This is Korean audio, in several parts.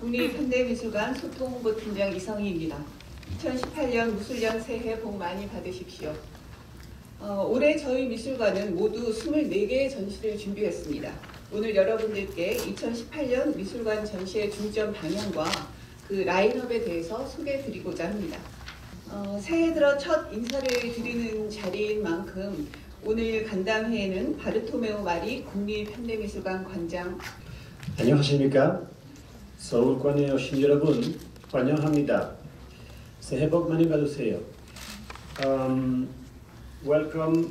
국립현대미술관 소통홍보 팀장 이성희입니다. 2018년 무술년 새해 복 많이 받으십시오. 어, 올해 저희 미술관은 모두 24개의 전시를 준비했습니다. 오늘 여러분들께 2018년 미술관 전시의 중점 방향과 그 라인업에 대해서 소개해 드리고자 합니다. 어, 새해 들어 첫 인사를 드리는 자리인 만큼 오늘 간담회에는 바르토메오 마리 국립현대미술관 관장 안녕하십니까? 서울관에 오신 여러분 환영합니다. 새해 복 많이 받으세요. Um, welcome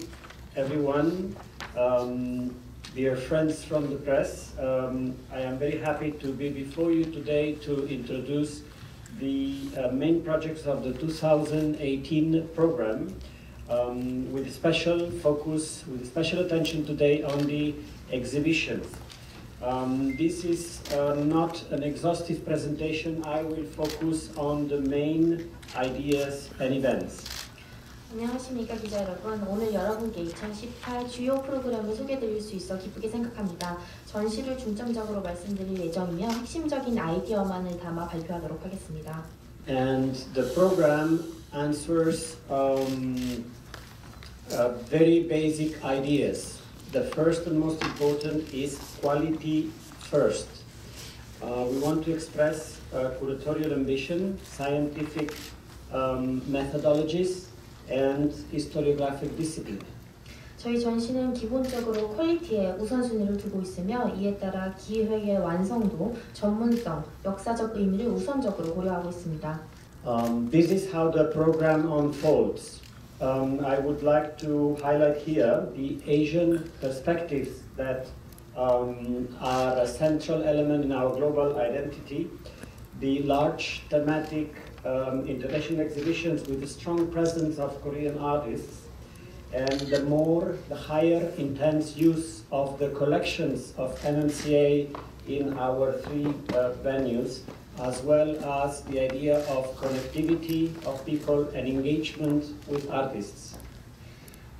everyone, um, dear friends from the press. Um, I am very happy to be before you today to introduce the uh, main projects of the 2018 program um, with special focus, with special attention today on the exhibitions. Um, this is uh, not an exhaustive presentation. I will focus on the main ideas and events. 안녕하십니까 기자 여러분. 오늘 여러분께 2018 주요 프로그램을 소개드릴 수 있어 기쁘게 생각합니다. 전시를 중점적으로 말씀드릴 예정이며 핵심적인 아이디어만을 담아 발표하도록 하겠습니다. And the program answers um, uh, very basic ideas. The first and most important is quality first. Uh, we want to express uh, curatorial ambition, scientific um, methodologies, and historiographic discipline. 저희 전시는 기본적으로 퀄리티에 우선순위를 두고 있으며 이에 따라 기획의 완성도, 전문성, 역사적 의미를 우선적으로 고려하고 있습니다. Um, this is how the program unfolds. Um, I would like to highlight here the Asian perspectives that um, are a central element in our global identity. The large thematic um, international exhibitions with a strong presence of Korean artists, and the more, the higher intense use of the collections of NMCA in our three uh, venues, as well as the idea of connectivity of people and engagement with artists.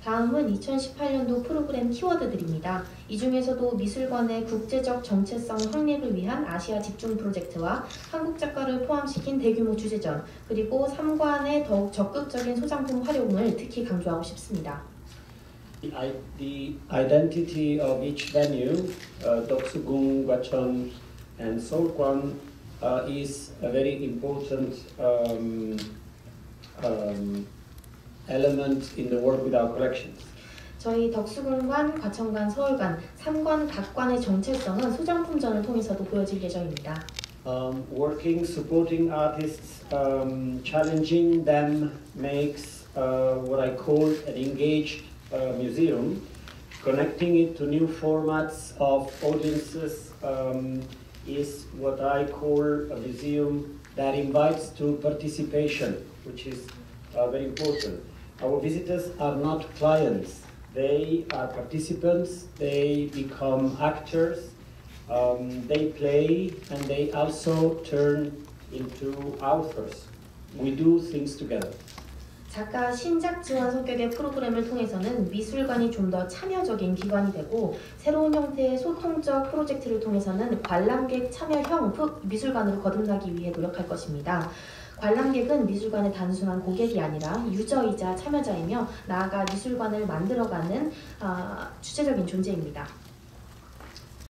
다음은 2018년도 프로그램 키워드들입니다. 이 중에서도 미술관의 국제적 정체성 확립을 위한 아시아 집중 프로젝트와 한국 작가를 포함시킨 대규모 주제전, 그리고 3관의 더욱 적극적인 소장품 활용을 특히 강조하고 싶습니다. The, identity of each venue, uh, Doksugung, Gwachon, and Seolkwon, uh, is a very important um, um, element in the work with our collections. 저희 덕수궁관, 과천관, 서울관, 3관 각 관의 정체성은 소장품전을 통해서도 보여질 예정입니다. Um, working, supporting artists, um, challenging them makes uh, what I call an engaged uh, museum. Connecting it to new formats of audiences um, is what I call a museum that invites to participation, which is uh, very important. Our visitors are not clients, they are participants, they become actors, um, they play and they also turn into authors. We do things together. 작가 신작 지원 성격의 프로그램을 통해서는 미술관이 좀 더 참여적인 기관이 되고 새로운 형태의 소통적 프로젝트를 통해서는 관람객 참여형 프- 미술관으로 거듭나기 위해 노력할 것입니다. 관람객은 미술관의 단순한 고객이 아니라 유저이자 참여자이며 나아가 미술관을 만들어가는 아, 주체적인 존재입니다.